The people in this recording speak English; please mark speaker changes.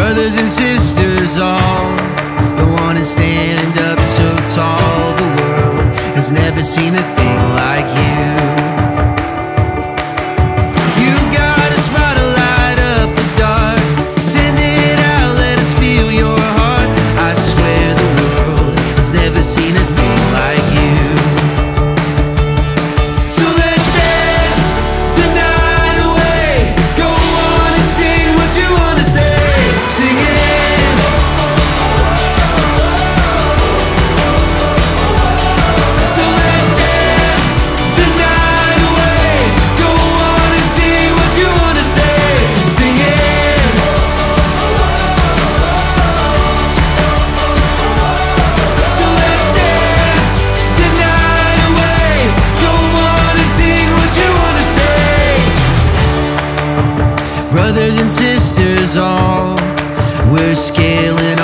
Speaker 1: Brothers and sisters all Go on and stand up so tall The world has never seen a thing like you. You got a spot to light up the dark. Send it out, let us feel your heart. I swear the world has never seen a Brothers and sisters, all we're scaling